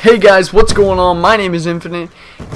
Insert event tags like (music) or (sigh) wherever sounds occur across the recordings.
Hey guys, what's going on? My name is Infinite,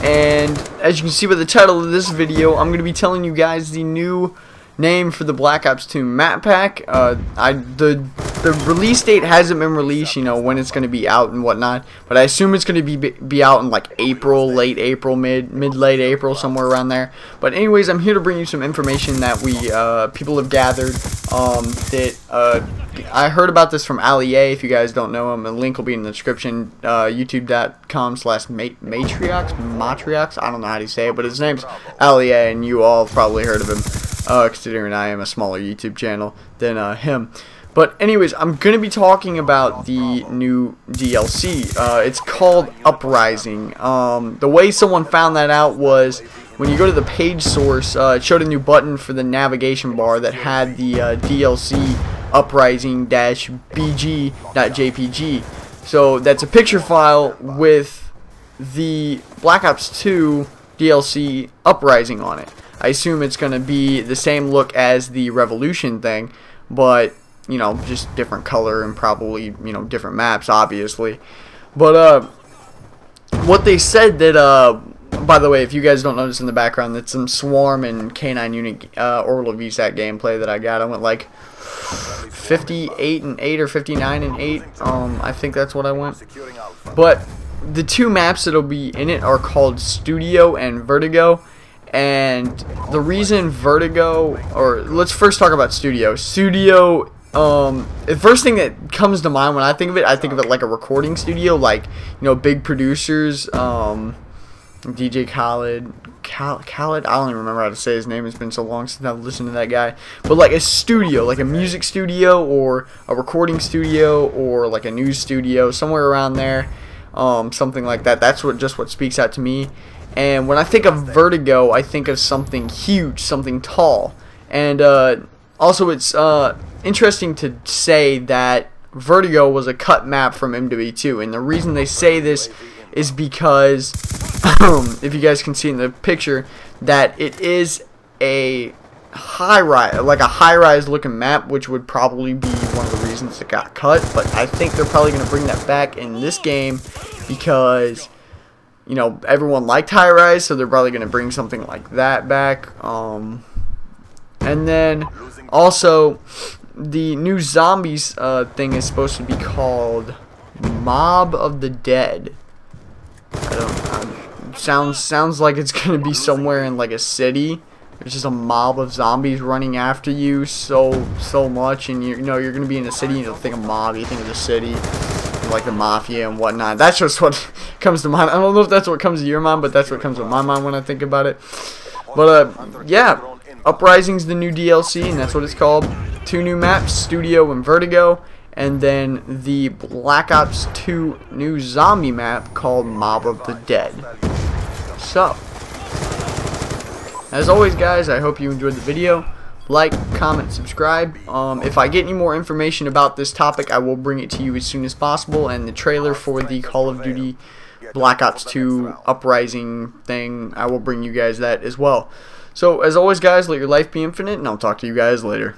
and as you can see by the title of this video, I'm going to be telling you guys the new name for the Black Ops 2 map pack. Uh, I the the release date hasn't been released, you know, when it's going to be out and whatnot, but I assume it's going to be be out in like April, late April, mid mid late April, somewhere around there. But anyways, I'm here to bring you some information that we uh, people have gathered um, that uh, I heard about this from Ali A. If you guys don't know him, a link will be in the description. Uh, YouTube.com slash Matriox, Matriox. I don't know how to say it, but his name's Ali A, and you all probably heard of him, uh, considering I am a smaller YouTube channel than uh, him. But anyways, I'm going to be talking about the new DLC. Uh, it's called Uprising. Um, the way someone found that out was when you go to the page source, uh, it showed a new button for the navigation bar that had the uh, DLC uprising-bg.jpg. So that's a picture file with the Black Ops 2 DLC Uprising on it. I assume it's going to be the same look as the Revolution thing, but, you know, just different color and probably, you know, different maps, obviously. But, uh, what they said that, uh, by the way, if you guys don't notice in the background, that's some Swarm and K9 unit uh, Orbital VSAT gameplay that I got. I went like 58 and 8 or 59 and 8. Um, I think that's what I went. But the two maps that'll be in it are called Studio and Vertigo. And the reason Vertigo, or let's first talk about Studio. Studio, um, the first thing that comes to mind when I think of it, I think of it like a recording studio, like, you know, big producers, um, DJ Khaled, Cal Khaled, I don't even remember how to say his name. It's been so long since I've listened to that guy. But like a studio, like a music studio or a recording studio or like a news studio, somewhere around there, um, something like that. That's what just what speaks out to me. And when I think of Vertigo, I think of something huge, something tall. And uh, also, it's uh, interesting to say that Vertigo was a cut map from MW2. And the reason they say this is because um, if you guys can see in the picture, that it is a high rise, like a high rise looking map, which would probably be one of the reasons it got cut. But I think they're probably going to bring that back in this game because you know everyone liked high rise, so they're probably going to bring something like that back. Um, and then also the new zombies uh, thing is supposed to be called Mob of the Dead. I don't. I'm, sounds sounds like it's gonna be somewhere in like a city. There's just a mob of zombies running after you so so much, and you, you know you're gonna be in a city. You don't think of mob, you think of the city, like the mafia and whatnot. That's just what (laughs) comes to mind. I don't know if that's what comes to your mind, but that's what comes to my mind when I think about it. But uh, yeah, Uprising's the new DLC, and that's what it's called. Two new maps, Studio and Vertigo and then the Black Ops 2 new zombie map called Mob of the Dead. So, as always guys, I hope you enjoyed the video. Like, comment, subscribe. Um, if I get any more information about this topic, I will bring it to you as soon as possible, and the trailer for the Call of Duty Black Ops 2 Uprising thing, I will bring you guys that as well. So, as always guys, let your life be infinite, and I'll talk to you guys later.